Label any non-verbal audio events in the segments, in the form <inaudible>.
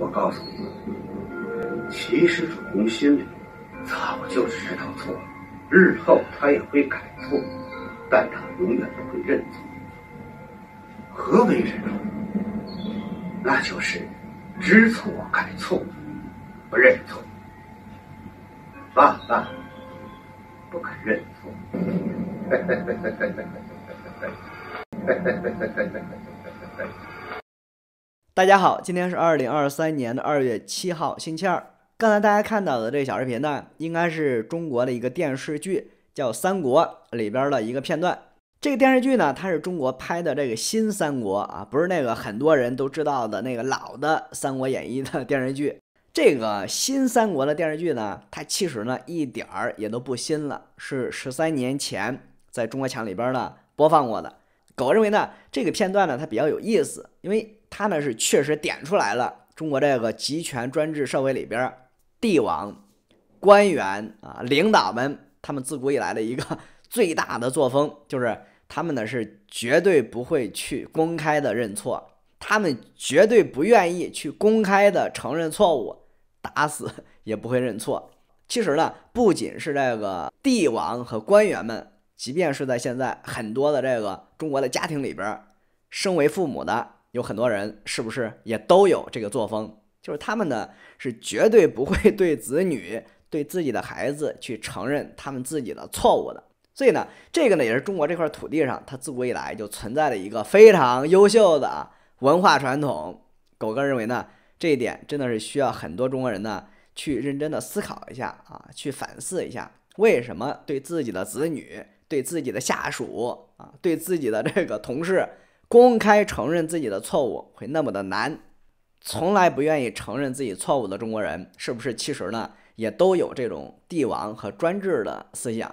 我告诉你，其实主公心里早就知道错了，日后他也会改错，但他永远不会认错。何为认错？那就是知错改错，不认错。爸爸不肯认错。<laughs> 大家好，今天是二零二三年的二月七号，星期二。刚才大家看到的这个小视频呢，应该是中国的一个电视剧，叫《三国》里边的一个片段。这个电视剧呢，它是中国拍的这个新三国啊，不是那个很多人都知道的那个老的《三国演义》的电视剧。这个新三国的电视剧呢，它其实呢一点儿也都不新了，是十三年前在中国墙里边呢播放过的。狗认为呢，这个片段呢它比较有意思，因为他呢是确实点出来了中国这个集权专制社会里边帝王、官员啊、领导们他们自古以来的一个最大的作风，就是他们呢是绝对不会去公开的认错，他们绝对不愿意去公开的承认错误。打死也不会认错。其实呢，不仅是这个帝王和官员们，即便是在现在很多的这个中国的家庭里边，身为父母的有很多人，是不是也都有这个作风？就是他们呢是绝对不会对子女、对自己的孩子去承认他们自己的错误的。所以呢，这个呢也是中国这块土地上它自古以来就存在的一个非常优秀的文化传统。狗哥认为呢。这一点真的是需要很多中国人呢去认真的思考一下啊，去反思一下，为什么对自己的子女、对自己的下属啊、对自己的这个同事公开承认自己的错误会那么的难？从来不愿意承认自己错误的中国人，是不是其实呢也都有这种帝王和专制的思想？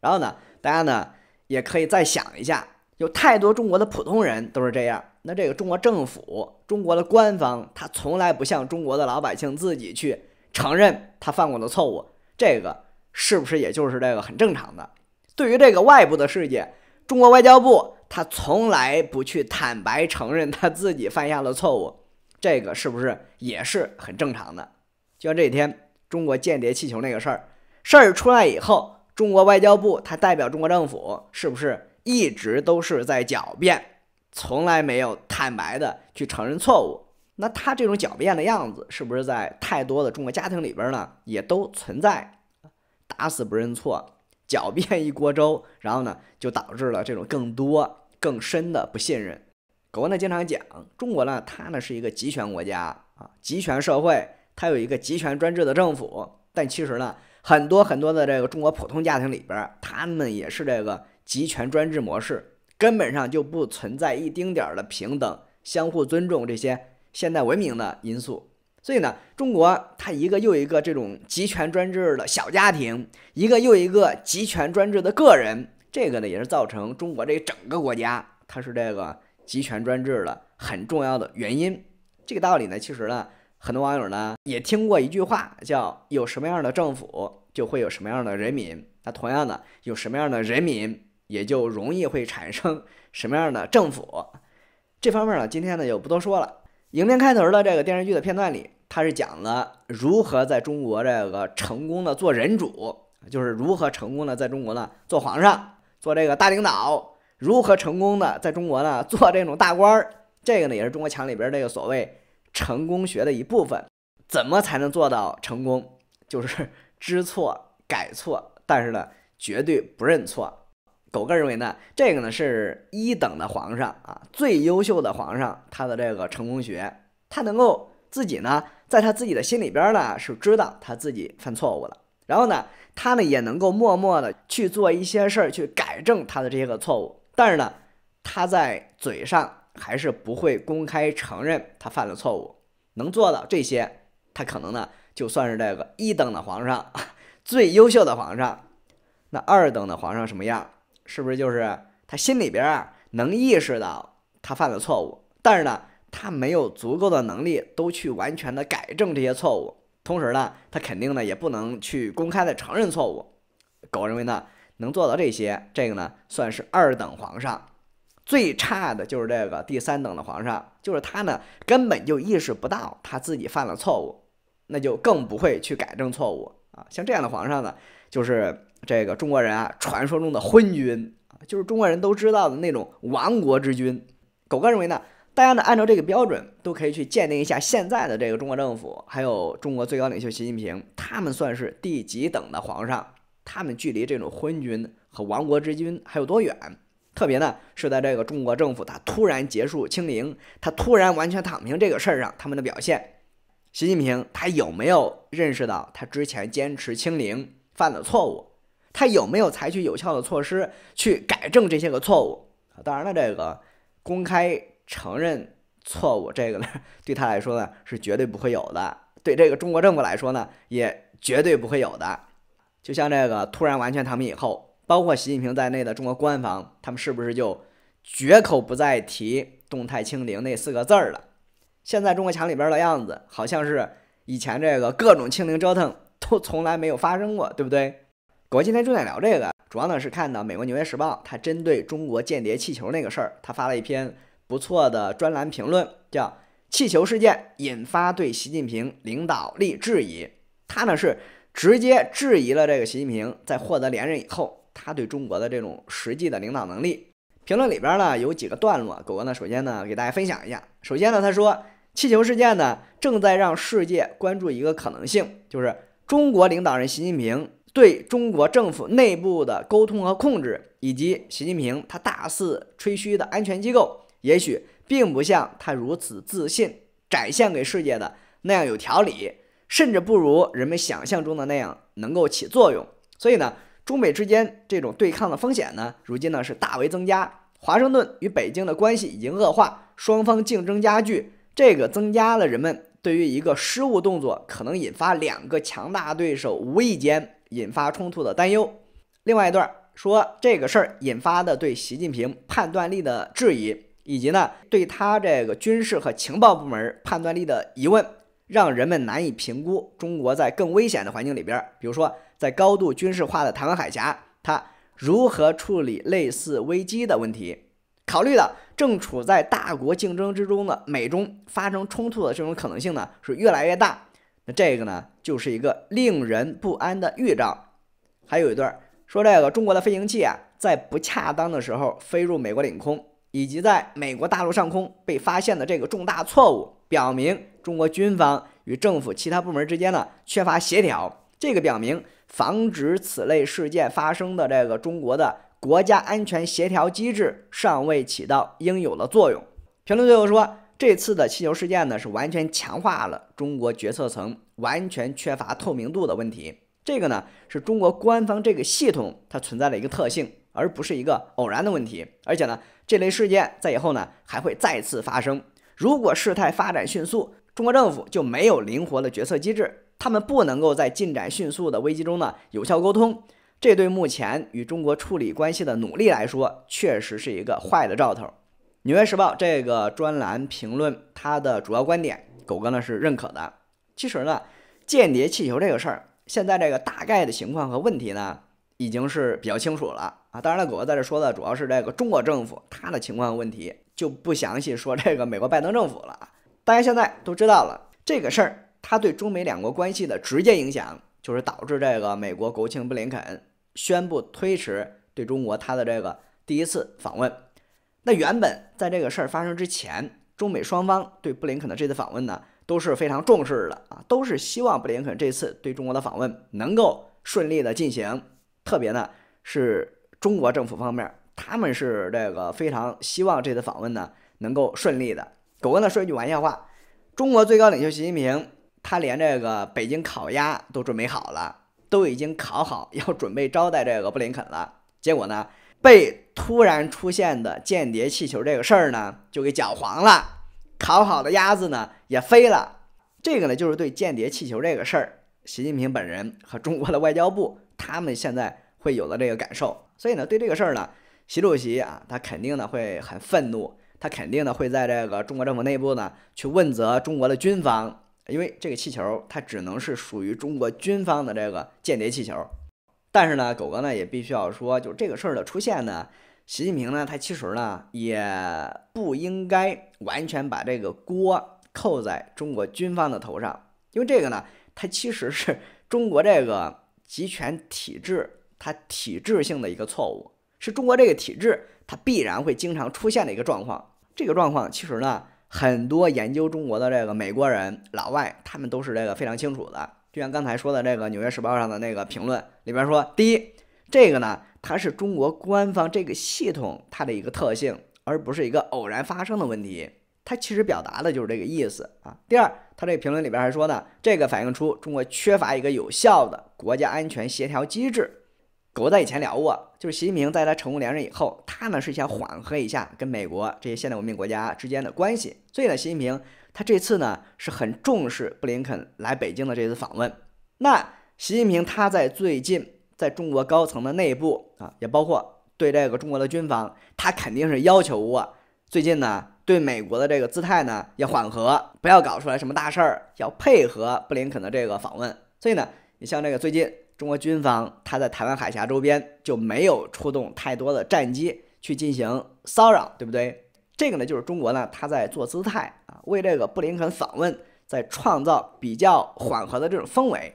然后呢，大家呢也可以再想一下，有太多中国的普通人都是这样。那这个中国政府、中国的官方，他从来不向中国的老百姓自己去承认他犯过的错误，这个是不是也就是这个很正常的？对于这个外部的世界，中国外交部他从来不去坦白承认他自己犯下的错误，这个是不是也是很正常的？就像这几天中国间谍气球那个事儿，事儿出来以后，中国外交部他代表中国政府，是不是一直都是在狡辩？从来没有坦白的去承认错误，那他这种狡辩的样子，是不是在太多的中国家庭里边呢，也都存在？打死不认错，狡辩一锅粥，然后呢，就导致了这种更多更深的不信任。狗呢经常讲，中国呢，它呢是一个集权国家啊，集权社会，它有一个集权专制的政府，但其实呢，很多很多的这个中国普通家庭里边，他们也是这个集权专制模式。根本上就不存在一丁点儿的平等、相互尊重这些现代文明的因素。所以呢，中国它一个又一个这种集权专制的小家庭，一个又一个集权专制的个人，这个呢也是造成中国这整个国家它是这个集权专制的很重要的原因。这个道理呢，其实呢，很多网友呢也听过一句话，叫“有什么样的政府，就会有什么样的人民”。那同样的，有什么样的人民。也就容易会产生什么样的政府？这方面呢，今天呢就不多说了。影片开头的这个电视剧的片段里，它是讲了如何在中国这个成功的做人主，就是如何成功的在中国呢做皇上、做这个大领导，如何成功的在中国呢做这种大官儿。这个呢也是中国墙里边这个所谓成功学的一部分。怎么才能做到成功？就是知错改错，但是呢绝对不认错。狗哥认为呢，这个呢是一等的皇上啊，最优秀的皇上，他的这个成功学，他能够自己呢，在他自己的心里边呢是知道他自己犯错误了，然后呢，他呢也能够默默的去做一些事儿去改正他的这些个错误，但是呢，他在嘴上还是不会公开承认他犯了错误，能做到这些，他可能呢就算是这个一等的皇上，<laughs> 最优秀的皇上，那二等的皇上什么样？是不是就是他心里边啊能意识到他犯了错误，但是呢，他没有足够的能力都去完全的改正这些错误，同时呢，他肯定呢也不能去公开的承认错误。狗认为呢能做到这些，这个呢算是二等皇上。最差的就是这个第三等的皇上，就是他呢根本就意识不到他自己犯了错误，那就更不会去改正错误像这样的皇上呢，就是这个中国人啊传说中的昏君，就是中国人都知道的那种亡国之君。狗哥认为呢。大家呢，按照这个标准，都可以去鉴定一下现在的这个中国政府，还有中国最高领袖习近平，他们算是第几等的皇上？他们距离这种昏君和亡国之君还有多远？特别呢，是在这个中国政府他突然结束清零，他突然完全躺平这个事儿上，他们的表现，习近平他有没有认识到他之前坚持清零犯的错误？他有没有采取有效的措施去改正这些个错误？当然了，这个公开。承认错误，这个呢，对他来说呢是绝对不会有的；对这个中国政府来说呢，也绝对不会有的。就像这个突然完全躺平以后，包括习近平在内的中国官方，他们是不是就绝口不再提“动态清零”那四个字儿了？现在中国墙里边的样子，好像是以前这个各种清零折腾都 <laughs> 从来没有发生过，对不对？我今天重点聊这个，主要呢是看到美国《纽约时报》它针对中国间谍气球那个事儿，它发了一篇。不错的专栏评论叫“气球事件引发对习近平领导力质疑”，他呢是直接质疑了这个习近平在获得连任以后，他对中国的这种实际的领导能力。评论里边呢有几个段落，狗哥呢首先呢给大家分享一下。首先呢他说，气球事件呢正在让世界关注一个可能性，就是中国领导人习近平对中国政府内部的沟通和控制，以及习近平他大肆吹嘘的安全机构。也许并不像他如此自信展现给世界的那样有条理，甚至不如人们想象中的那样能够起作用。所以呢，中美之间这种对抗的风险呢，如今呢是大为增加。华盛顿与北京的关系已经恶化，双方竞争加剧，这个增加了人们对于一个失误动作可能引发两个强大对手无意间引发冲突的担忧。另外一段说，这个事儿引发的对习近平判断力的质疑。以及呢，对他这个军事和情报部门判断力的疑问，让人们难以评估中国在更危险的环境里边，比如说在高度军事化的台湾海峡，他如何处理类似危机的问题。考虑到正处在大国竞争之中的美中发生冲突的这种可能性呢，是越来越大。那这个呢，就是一个令人不安的预兆。还有一段说，这个中国的飞行器啊，在不恰当的时候飞入美国领空。以及在美国大陆上空被发现的这个重大错误，表明中国军方与政府其他部门之间呢缺乏协调。这个表明防止此类事件发生的这个中国的国家安全协调机制尚未起到应有的作用。评论最后说，这次的气球事件呢是完全强化了中国决策层完全缺乏透明度的问题。这个呢是中国官方这个系统它存在的一个特性。而不是一个偶然的问题，而且呢，这类事件在以后呢还会再次发生。如果事态发展迅速，中国政府就没有灵活的决策机制，他们不能够在进展迅速的危机中呢有效沟通，这对目前与中国处理关系的努力来说，确实是一个坏的兆头。《纽约时报》这个专栏评论，它的主要观点，狗哥呢是认可的。其实呢，间谍气球这个事儿，现在这个大概的情况和问题呢，已经是比较清楚了。啊，当然了，狗哥在这说的主要是这个中国政府他的情况问题，就不详细说这个美国拜登政府了啊。大家现在都知道了这个事儿，它对中美两国关系的直接影响，就是导致这个美国国务卿布林肯宣布推迟对中国他的这个第一次访问。那原本在这个事儿发生之前，中美双方对布林肯的这次访问呢都是非常重视的啊，都是希望布林肯这次对中国的访问能够顺利的进行，特别呢是。中国政府方面，他们是这个非常希望这次访问呢能够顺利的。狗哥呢说一句玩笑话：中国最高领袖习近平，他连这个北京烤鸭都准备好了，都已经烤好要准备招待这个布林肯了。结果呢，被突然出现的间谍气球这个事儿呢就给搅黄了，烤好的鸭子呢也飞了。这个呢就是对间谍气球这个事儿，习近平本人和中国的外交部他们现在会有的这个感受。所以呢，对这个事儿呢，习主席啊，他肯定呢会很愤怒，他肯定呢会在这个中国政府内部呢去问责中国的军方，因为这个气球它只能是属于中国军方的这个间谍气球。但是呢，狗哥呢也必须要说，就这个事儿的出现呢，习近平呢，他其实呢也不应该完全把这个锅扣在中国军方的头上，因为这个呢，它其实是中国这个集权体制它体制性的一个错误，是中国这个体制它必然会经常出现的一个状况。这个状况其实呢，很多研究中国的这个美国人、老外，他们都是这个非常清楚的。就像刚才说的这个《纽约时报》上的那个评论里边说，第一，这个呢，它是中国官方这个系统它的一个特性，而不是一个偶然发生的问题。它其实表达的就是这个意思啊。第二，他这个评论里边还说呢，这个反映出中国缺乏一个有效的国家安全协调机制。狗在以前聊过，就是习近平在他成功连任以后，他呢是想缓和一下跟美国这些现代文明国家之间的关系，所以呢，习近平他这次呢是很重视布林肯来北京的这次访问。那习近平他在最近在中国高层的内部啊，也包括对这个中国的军方，他肯定是要求过最近呢对美国的这个姿态呢要缓和，不要搞出来什么大事儿，要配合布林肯的这个访问。所以呢，你像这个最近。中国军方他在台湾海峡周边就没有出动太多的战机去进行骚扰，对不对？这个呢，就是中国呢他在做姿态啊，为这个布林肯访问在创造比较缓和的这种氛围。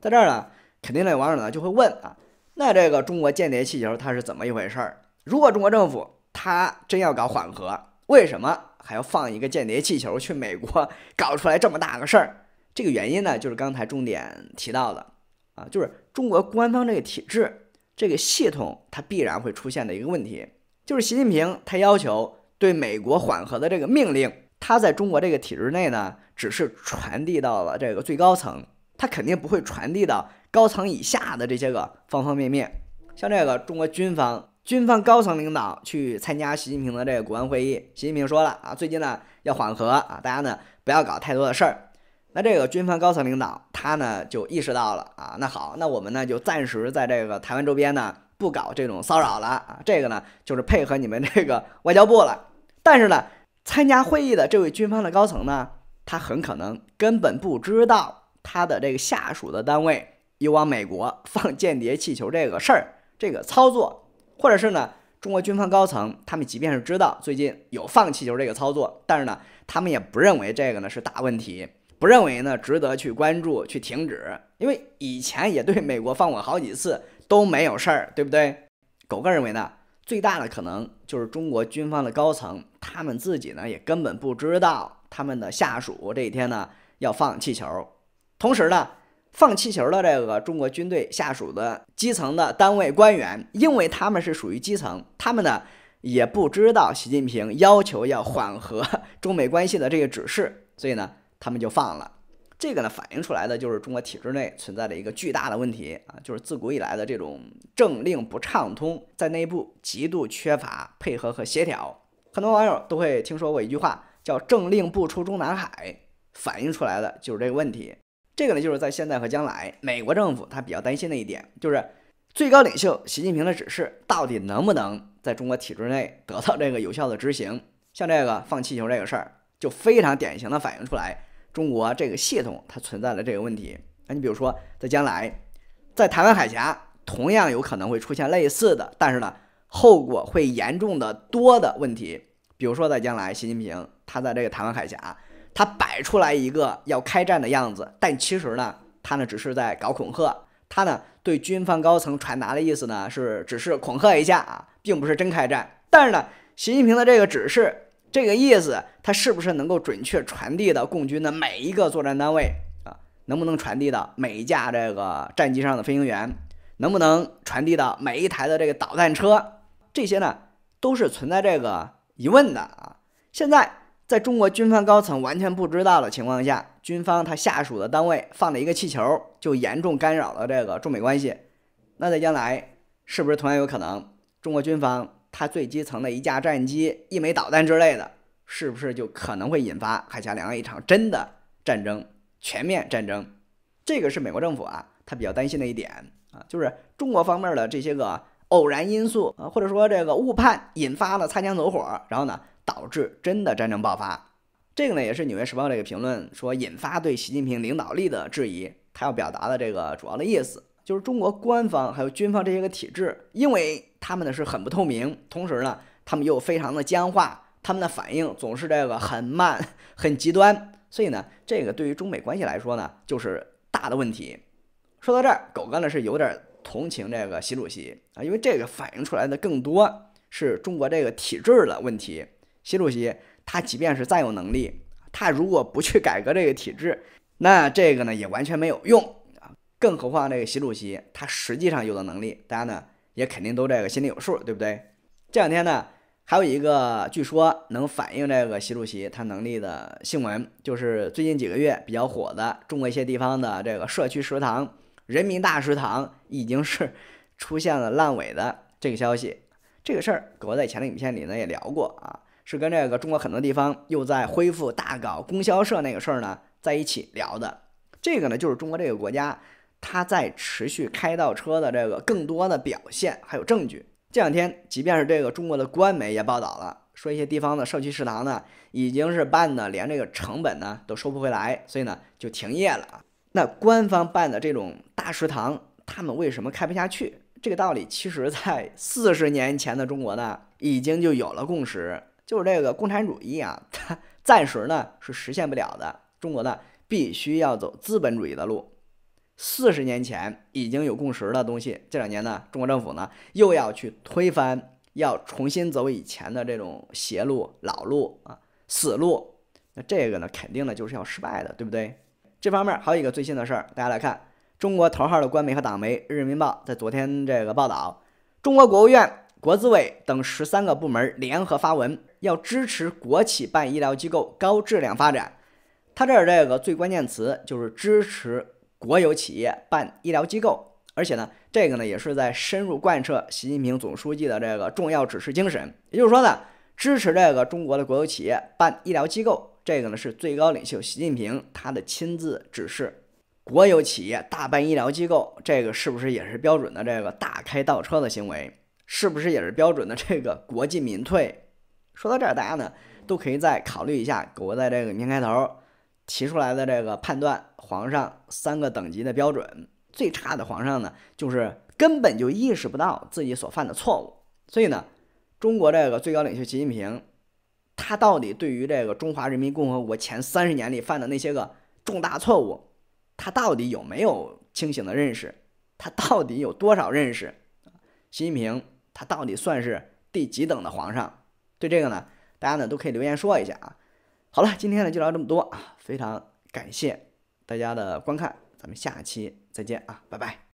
在这儿呢，肯定有网友呢就会问啊，那这个中国间谍气球它是怎么一回事儿？如果中国政府他真要搞缓和，为什么还要放一个间谍气球去美国搞出来这么大个事儿？这个原因呢，就是刚才重点提到的。啊，就是中国官方这个体制、这个系统，它必然会出现的一个问题，就是习近平他要求对美国缓和的这个命令，他在中国这个体制内呢，只是传递到了这个最高层，他肯定不会传递到高层以下的这些个方方面面。像这个中国军方军方高层领导去参加习近平的这个国安会议，习近平说了啊，最近呢要缓和啊，大家呢不要搞太多的事儿。那这个军方高层领导他呢就意识到了啊，那好，那我们呢就暂时在这个台湾周边呢不搞这种骚扰了啊，这个呢就是配合你们这个外交部了。但是呢，参加会议的这位军方的高层呢，他很可能根本不知道他的这个下属的单位有往美国放间谍气球这个事儿，这个操作，或者是呢，中国军方高层他们即便是知道最近有放气球这个操作，但是呢，他们也不认为这个呢是大问题。不认为呢，值得去关注、去停止，因为以前也对美国放过好几次都没有事儿，对不对？狗哥认为呢，最大的可能就是中国军方的高层，他们自己呢也根本不知道他们的下属这一天呢要放气球，同时呢，放气球的这个中国军队下属的基层的单位官员，因为他们是属于基层，他们呢也不知道习近平要求要缓和中美关系的这个指示，所以呢。他们就放了，这个呢反映出来的就是中国体制内存在的一个巨大的问题啊，就是自古以来的这种政令不畅通，在内部极度缺乏配合和协调。很多网友都会听说过一句话，叫“政令不出中南海”，反映出来的就是这个问题。这个呢，就是在现在和将来，美国政府他比较担心的一点，就是最高领袖习近平的指示到底能不能在中国体制内得到这个有效的执行。像这个放气球这个事儿，就非常典型的反映出来。中国这个系统它存在的这个问题，那你比如说，在将来，在台湾海峡同样有可能会出现类似的，但是呢，后果会严重的多的问题。比如说，在将来，习近平他在这个台湾海峡，他摆出来一个要开战的样子，但其实呢，他呢只是在搞恐吓，他呢对军方高层传达的意思呢是只是恐吓一下啊，并不是真开战。但是呢，习近平的这个指示。这个意思，它是不是能够准确传递到共军的每一个作战单位啊？能不能传递到每一架这个战机上的飞行员？能不能传递到每一台的这个导弹车？这些呢，都是存在这个疑问的啊。现在在中国军方高层完全不知道的情况下，军方他下属的单位放了一个气球，就严重干扰了这个中美关系。那在将来，是不是同样有可能中国军方？它最基层的一架战机、一枚导弹之类的，是不是就可能会引发海峡两岸一场真的战争、全面战争？这个是美国政府啊，他比较担心的一点啊，就是中国方面的这些个偶然因素啊，或者说这个误判引发了擦枪走火，然后呢导致真的战争爆发。这个呢也是《纽约时报》这个评论说引发对习近平领导力的质疑，他要表达的这个主要的意思。就是中国官方还有军方这些个体制，因为他们呢是很不透明，同时呢他们又非常的僵化，他们的反应总是这个很慢、很极端，所以呢这个对于中美关系来说呢就是大的问题。说到这儿，狗哥呢是有点同情这个习主席啊，因为这个反映出来的更多是中国这个体制的问题。习主席他即便是再有能力，他如果不去改革这个体制，那这个呢也完全没有用。更何况这个习主席他实际上有的能力，大家呢也肯定都这个心里有数，对不对？这两天呢还有一个据说能反映这个习主席他能力的新闻，就是最近几个月比较火的中国一些地方的这个社区食堂、人民大食堂已经是出现了烂尾的这个消息。这个事儿，我在前的影片里呢也聊过啊，是跟这个中国很多地方又在恢复大搞供销社那个事儿呢在一起聊的。这个呢就是中国这个国家。他在持续开倒车的这个更多的表现还有证据。这两天，即便是这个中国的官媒也报道了，说一些地方的社区食堂呢，已经是办的连这个成本呢都收不回来，所以呢就停业了。那官方办的这种大食堂，他们为什么开不下去？这个道理其实在四十年前的中国呢，已经就有了共识，就是这个共产主义啊，它暂时呢是实现不了的，中国呢必须要走资本主义的路。四十年前已经有共识的东西，这两年呢，中国政府呢又要去推翻，要重新走以前的这种邪路、老路啊、死路，那这个呢，肯定呢就是要失败的，对不对？这方面还有一个最新的事儿，大家来看，中国头号的官媒和党媒《人民报》在昨天这个报道，中国国务院、国资委等十三个部门联合发文，要支持国企办医疗机构高质量发展。它这儿这个最关键词就是支持。国有企业办医疗机构，而且呢，这个呢也是在深入贯彻习近平总书记的这个重要指示精神。也就是说呢，支持这个中国的国有企业办医疗机构，这个呢是最高领袖习近平他的亲自指示。国有企业大办医疗机构，这个是不是也是标准的这个大开倒车的行为？是不是也是标准的这个国进民退？说到这儿，大家呢都可以再考虑一下，我在这个片开头。提出来的这个判断，皇上三个等级的标准，最差的皇上呢，就是根本就意识不到自己所犯的错误。所以呢，中国这个最高领袖习近平，他到底对于这个中华人民共和国前三十年里犯的那些个重大错误，他到底有没有清醒的认识？他到底有多少认识？习近平他到底算是第几等的皇上？对这个呢，大家呢都可以留言说一下啊。好了，今天呢就聊这么多啊，非常感谢大家的观看，咱们下期再见啊，拜拜。